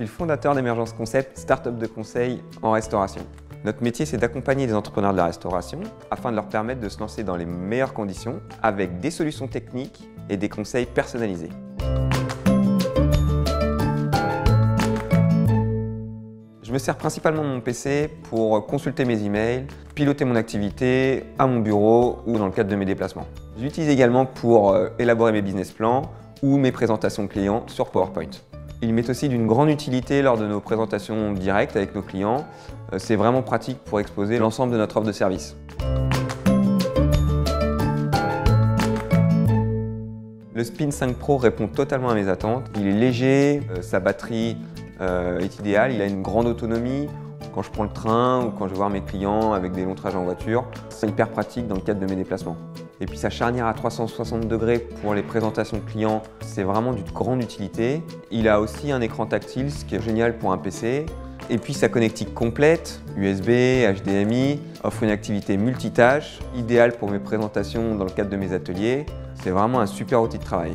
suis le fondateur d'Emergence Concept, start-up de conseil en restauration. Notre métier, c'est d'accompagner les entrepreneurs de la restauration afin de leur permettre de se lancer dans les meilleures conditions avec des solutions techniques et des conseils personnalisés. Je me sers principalement de mon PC pour consulter mes emails, piloter mon activité à mon bureau ou dans le cadre de mes déplacements. J'utilise également pour euh, élaborer mes business plans ou mes présentations clients sur PowerPoint. Il m'est aussi d'une grande utilité lors de nos présentations directes avec nos clients. Euh, c'est vraiment pratique pour exposer l'ensemble de notre offre de service. Le Spin 5 Pro répond totalement à mes attentes. Il est léger, euh, sa batterie euh, est idéale, il a une grande autonomie. Quand je prends le train ou quand je vais voir mes clients avec des longs trajets en voiture, c'est hyper pratique dans le cadre de mes déplacements. Et puis sa charnière à 360 degrés pour les présentations clients, c'est vraiment d'une grande utilité. Il a aussi un écran tactile, ce qui est génial pour un PC. Et puis sa connectique complète, USB, HDMI, offre une activité multitâche, idéale pour mes présentations dans le cadre de mes ateliers. C'est vraiment un super outil de travail.